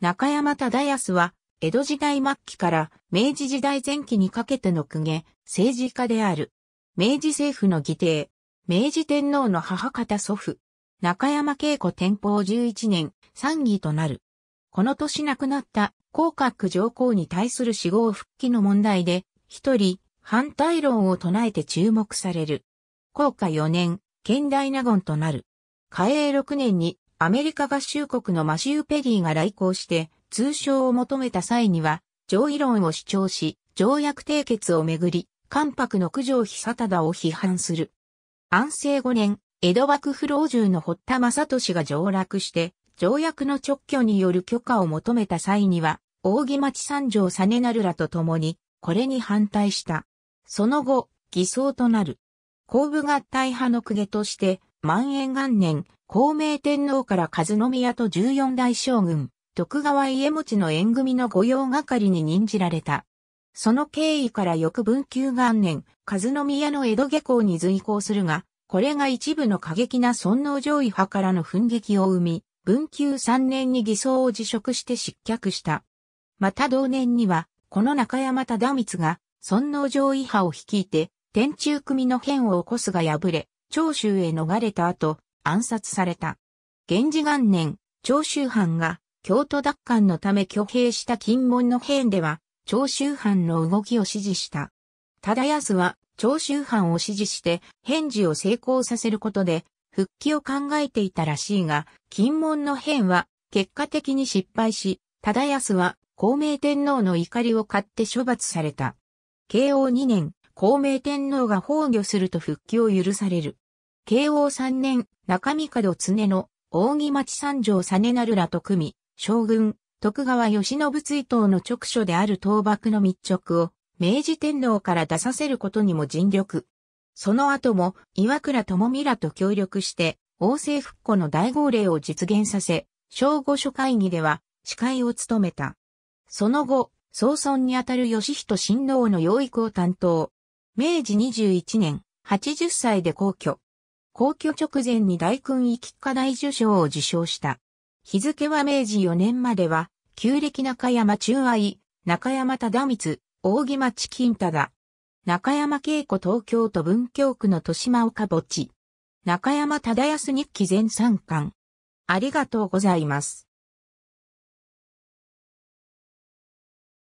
中山忠康は、江戸時代末期から明治時代前期にかけての公家、政治家である。明治政府の義弟、明治天皇の母方祖父、中山慶子天保11年、参議となる。この年亡くなった広角上皇に対する死後復帰の問題で、一人、反対論を唱えて注目される。高下4年、現代納言となる。嘉永6年にアメリカ合衆国のマシュー・ペリーが来航して通称を求めた際には、上位論を主張し、条約締結をめぐり、関白の九条久忠を批判する。安政5年、江戸幕府老中の堀田正俊が上洛して、条約の直居による許可を求めた際には、扇町三条実成らと共に、これに反対した。その後、偽装となる。後部合体派の公家として、万延元年、孔明天皇から和宮と十四代将軍、徳川家持の縁組の御用係に任じられた。その経緯から翌文久元年、和宮の江戸下校に随行するが、これが一部の過激な尊王上位派からの奮撃を生み、文久三年に偽装を辞職して失脚した。また同年には、この中山忠光が、尊王上位派を率いて、天中組の変を起こすが敗れ、長州へ逃れた後、暗殺された。源氏元年、長州藩が京都奪還のため挙兵した金門の変では、長州藩の動きを指示した。忠康は長州藩を指示して返事を成功させることで復帰を考えていたらしいが、金門の変は結果的に失敗し、忠康は孔明天皇の怒りを買って処罰された。慶応2年、孔明天皇が崩御すると復帰を許される。慶応3年、中見門常の扇町三条実成らと組み、将軍、徳川義信追悼の直所である倒幕の密直を、明治天皇から出させることにも尽力。その後も、岩倉智美らと協力して、王政復古の大号令を実現させ、正御所会議では、司会を務めた。その後、総村にあたる義人親王の養育を担当。明治21年、80歳で皇居。皇居直前に大勲位菊花大受賞を受賞した。日付は明治4年までは、旧暦中山中愛、中山忠光、大木町金忠、中山慶子東京都文京区の豊島岡墓地、中山忠康日記全三巻。ありがとうございます。